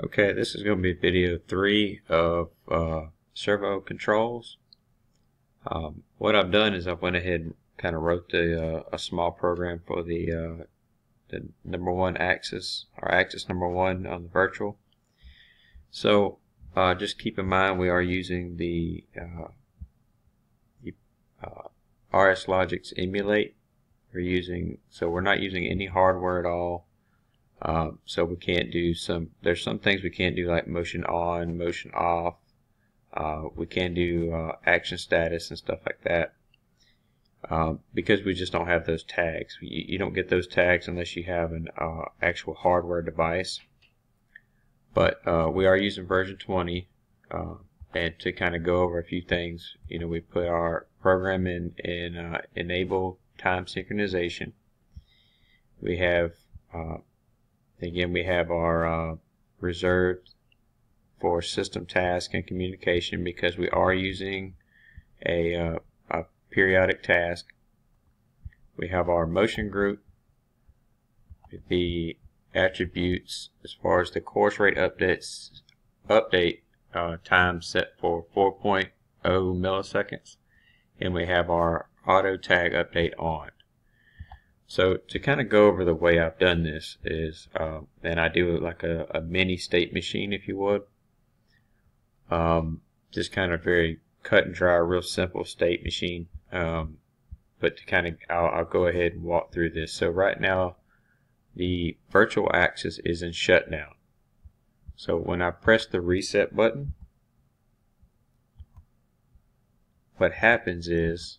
Okay, this is going to be video three of uh, servo controls. Um, what I've done is I went ahead and kind of wrote the, uh, a small program for the, uh, the number one axis, or axis number one on the virtual. So uh, just keep in mind we are using the, uh, the uh, RS Logix emulate. We're using so we're not using any hardware at all. Um, so we can't do some, there's some things we can't do like motion on, motion off. Uh, we can do uh, action status and stuff like that. Um, because we just don't have those tags. You, you, don't get those tags unless you have an uh, actual hardware device. But uh, we are using version 20 uh, and to kind of go over a few things, you know, we put our program in, in uh, enable time synchronization. We have Again, we have our uh, reserved for system task and communication because we are using a, uh, a periodic task. We have our motion group, the attributes as far as the coarse rate updates update uh, time set for 4.0 milliseconds and we have our auto tag update on. So to kind of go over the way I've done this is, um, and I do like a, a, mini state machine, if you would. Um, just kind of very cut and dry, real simple state machine. Um, but to kind of, I'll, I'll go ahead and walk through this. So right now, the virtual axis is in shutdown. So when I press the reset button, what happens is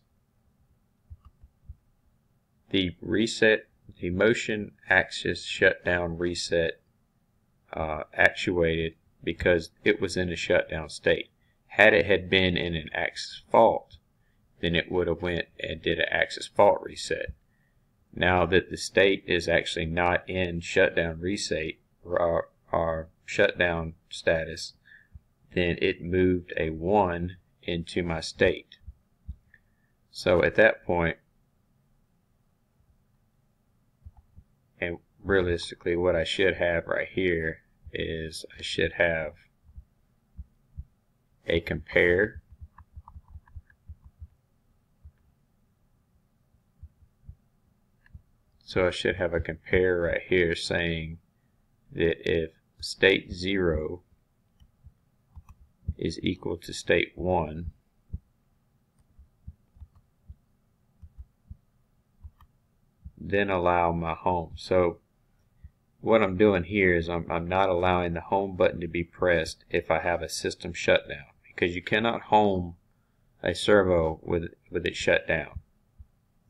the reset, the motion axis shutdown reset uh, actuated because it was in a shutdown state. Had it had been in an axis fault, then it would have went and did an axis fault reset. Now that the state is actually not in shutdown reset or, or shutdown status, then it moved a 1 into my state. So at that point, and realistically what I should have right here is I should have a compare. So I should have a compare right here saying that if state 0 is equal to state 1 then allow my home. So what I'm doing here is I'm, I'm not allowing the home button to be pressed if I have a system shutdown because you cannot home a servo with, with it shut down.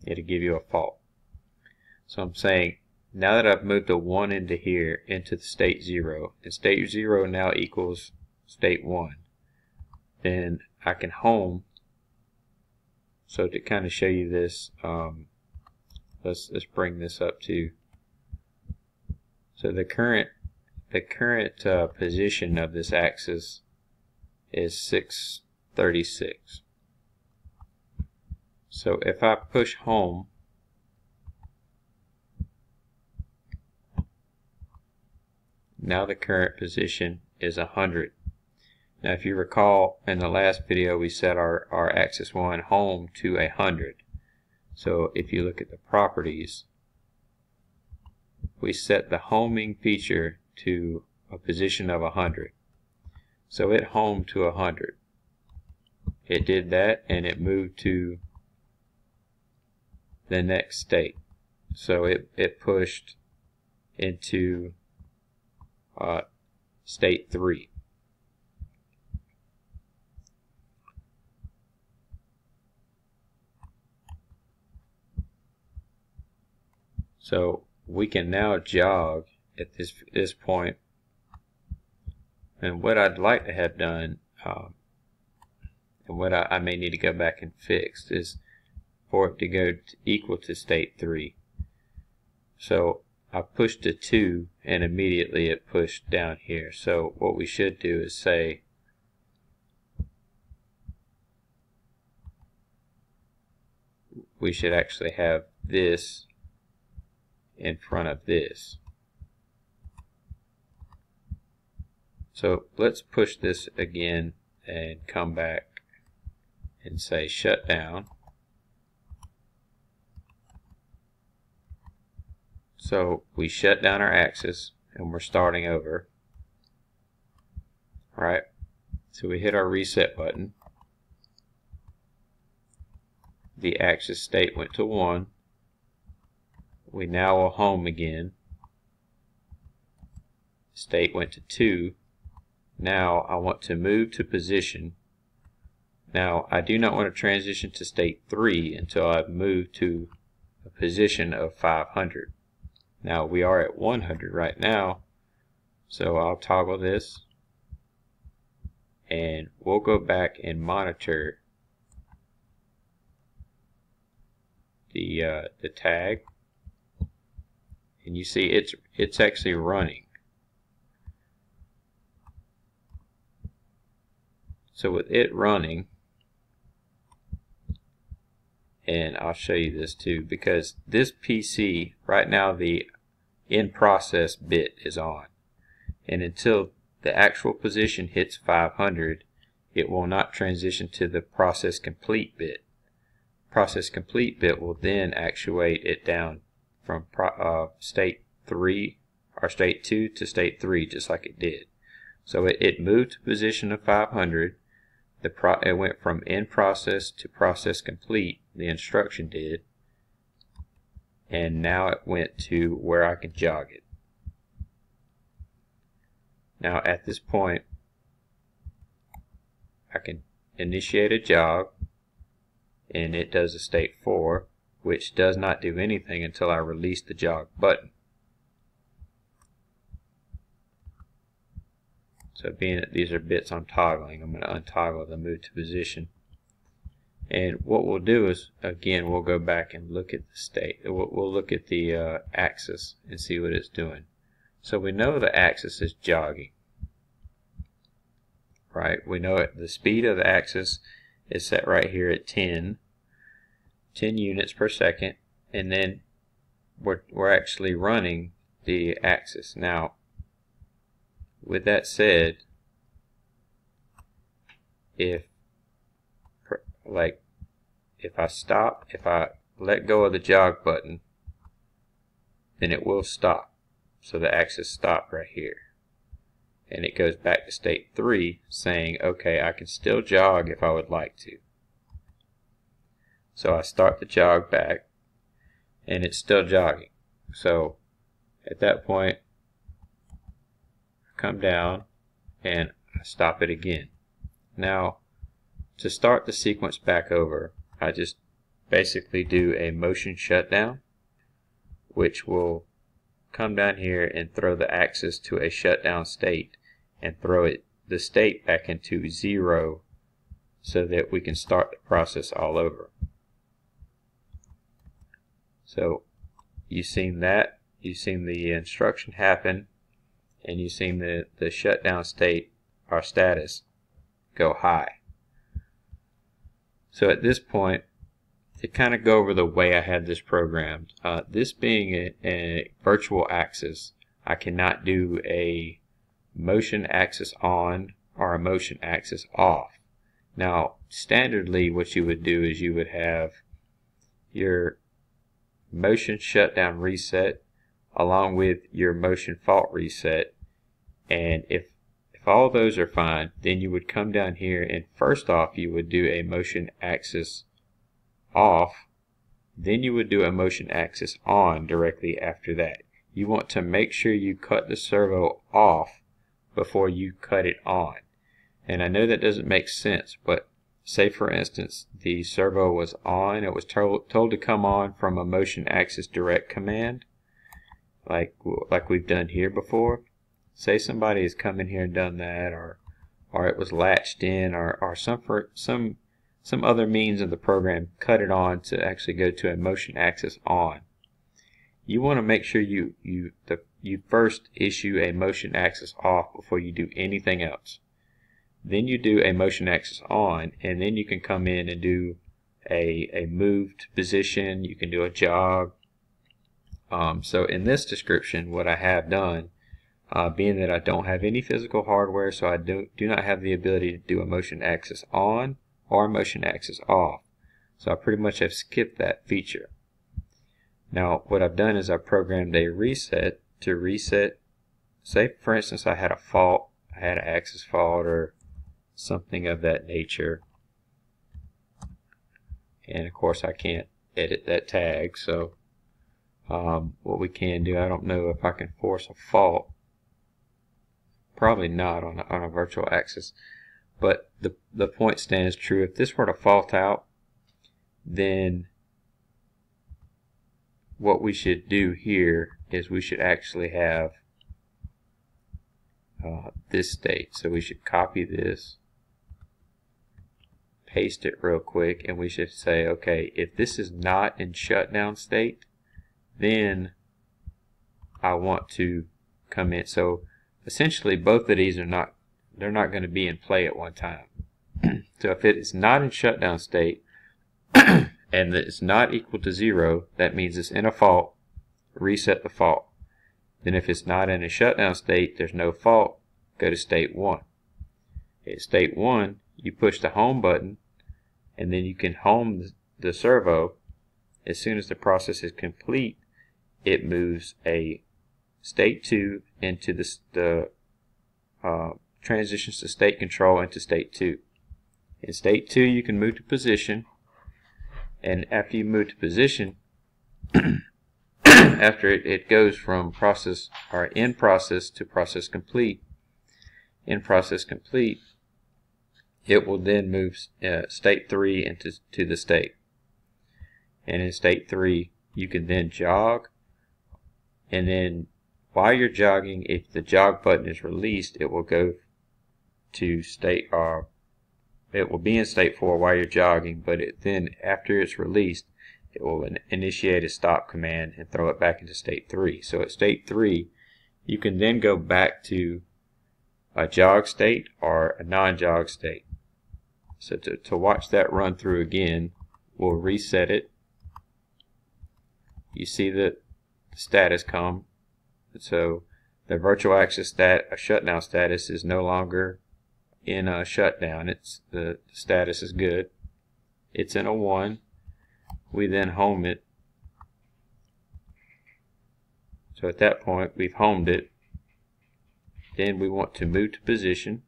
It'll give you a fault. So I'm saying now that I've moved the 1 into here into the state 0 and state 0 now equals state 1 then I can home so to kind of show you this um, let's let's bring this up to so the current the current uh, position of this axis is 636 so if I push home now the current position is 100 now if you recall in the last video we set our, our axis 1 home to 100 so if you look at the properties, we set the homing feature to a position of 100. So it homed to 100. It did that and it moved to the next state. So it, it pushed into uh, state 3. So we can now jog at this this point. And what I'd like to have done, um, and what I, I, may need to go back and fix, is for it to go to equal to state 3. So I pushed a 2 and immediately it pushed down here. So what we should do is say we should actually have this in front of this. So let's push this again and come back and say shut down. So we shut down our axis and we're starting over. Right? So we hit our reset button. The axis state went to 1. We now are home again. State went to 2 now I want to move to position. Now I do not want to transition to state 3 until I've moved to a position of 500. Now we are at 100 right now, so I'll toggle this and we'll go back and monitor the uh, the tag and you see it's it's actually running So with it running, and I'll show you this too, because this PC, right now the in process bit is on. And until the actual position hits 500, it will not transition to the process complete bit. Process complete bit will then actuate it down from uh, state 3 or state 2 to state 3 just like it did. So it, it moved to position of 500 the pro it went from in process to process complete, the instruction did, and now it went to where I can jog it. Now at this point, I can initiate a jog, and it does a state 4, which does not do anything until I release the jog button. So being that these are bits I'm toggling, I'm going to untoggle the move to position. And what we'll do is, again, we'll go back and look at the state. We'll, look at the uh, axis and see what it's doing. So we know the axis is jogging. Right? We know it, the speed of the axis is set right here at 10, 10 units per second. And then we're, we're actually running the axis. Now, with that said, if like if I stop, if I let go of the jog button, then it will stop. So the axis stopped right here. And it goes back to state 3 saying, okay, I can still jog if I would like to. So I start the jog back and it's still jogging. So at that point, I come down and stop it again. Now, to start the sequence back over, I just basically do a motion shutdown, which will come down here and throw the axis to a shutdown state and throw it the state back into zero so that we can start the process all over. So you've seen that, you've seen the instruction happen, and you've seen the, the shutdown state our status go high. So at this point, to kind of go over the way I had this programmed, uh, this being a, a virtual axis, I cannot do a motion axis on or a motion axis off. Now, standardly, what you would do is you would have your motion shutdown reset along with your motion fault reset. And if if all those are fine, then you would come down here and first off you would do a motion axis off, then you would do a motion axis on directly after that. You want to make sure you cut the servo off before you cut it on. And I know that doesn't make sense, but say for instance the servo was on, it was told, told to come on from a motion axis direct command like like we've done here before. Say somebody has come in here and done that, or or it was latched in, or or some for some some other means of the program cut it on to actually go to a motion axis on. You want to make sure you you the you first issue a motion axis off before you do anything else. Then you do a motion axis on, and then you can come in and do a, a moved position. You can do a jog, um, so in this description, what I have done, uh, being that I don't have any physical hardware, so I do, do not have the ability to do a motion axis on or motion axis off. So I pretty much have skipped that feature. Now what I've done is I programmed a reset to reset, say for instance I had a fault, I had an axis fault or something of that nature. And of course I can't edit that tag, so um, what we can do, I don't know if I can force a fault Probably not on a, on a virtual axis, But the, the point stands true. If this were to fault out, then what we should do here is we should actually have uh, this state. So we should copy this, paste it real quick, and we should say, okay, if this is not in shutdown state, then I want to come in. So essentially both of these are not they're not going to be in play at one time. so if it is not in shutdown state and it's not equal to zero, that means it's in a fault, reset the fault. Then if it's not in a shutdown state, there's no fault, go to state 1. At state 1, you push the home button and then you can home the, servo. As soon as the process is complete, it moves a state 2 into the, the uh, transitions to state control into state 2. In state 2 you can move to position and after you move to position after it, it goes from process or in process to process complete in process complete it will then move uh, state 3 into to the state and in state 3 you can then jog and then while you're jogging, if the jog button is released, it will go to state, uh, it will be in state 4 while you're jogging, but it then, after it's released, it will initiate a stop command and throw it back into state 3. So at state 3, you can then go back to a jog state or a non-jog state. So to, to watch that run through again, we'll reset it. You see that the status come so the virtual axis stat shutdown status is no longer in a shutdown. It's the status is good. It's in a one. We then home it. So at that point we've homed it. Then we want to move to position.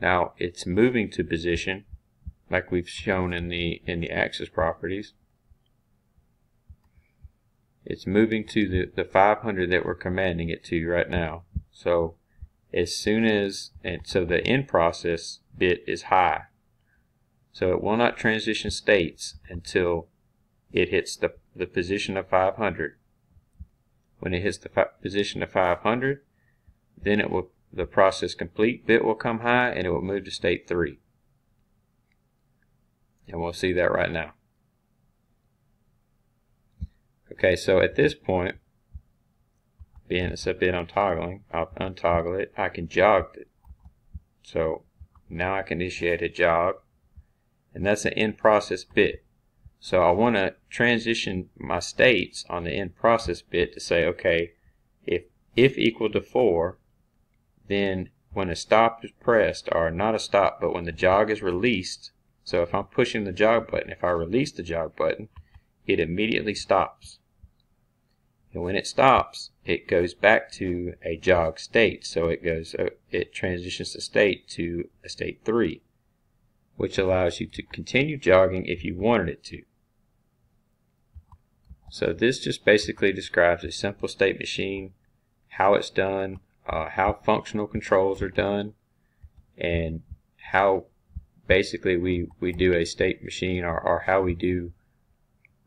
Now it's moving to position like we've shown in the in the axis properties it's moving to the, the 500 that we're commanding it to right now. So as soon as, and so the in process bit is high. So it will not transition states until it hits the, the position of 500. When it hits the position of 500, then it will the process complete bit will come high and it will move to state 3. And we'll see that right now. Okay, so at this point, being it's a bit untoggling, I'll untoggle it. I can jog it. So now I can initiate a jog, and that's an in process bit. So I want to transition my states on the in process bit to say, okay, if if equal to 4, then when a stop is pressed, or not a stop, but when the jog is released, so if I'm pushing the jog button, if I release the jog button, it immediately stops. And when it stops, it goes back to a jog state. So it goes, uh, it transitions the state to a state 3, which allows you to continue jogging if you wanted it to. So this just basically describes a simple state machine, how it's done, uh, how functional controls are done, and how basically we, we do a state machine or, or how we do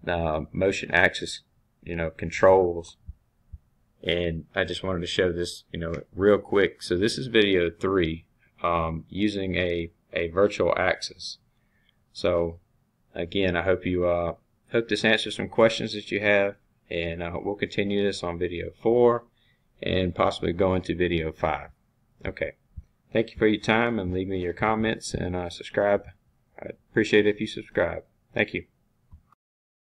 uh, motion axis you know, controls. And I just wanted to show this, you know, real quick. So this is video three, um, using a, a virtual axis So again, I hope you, uh, hope this answers some questions that you have. And uh, we'll continue this on video four and possibly go into video five. Okay. Thank you for your time and leave me your comments and uh, subscribe. I appreciate it if you subscribe. Thank you.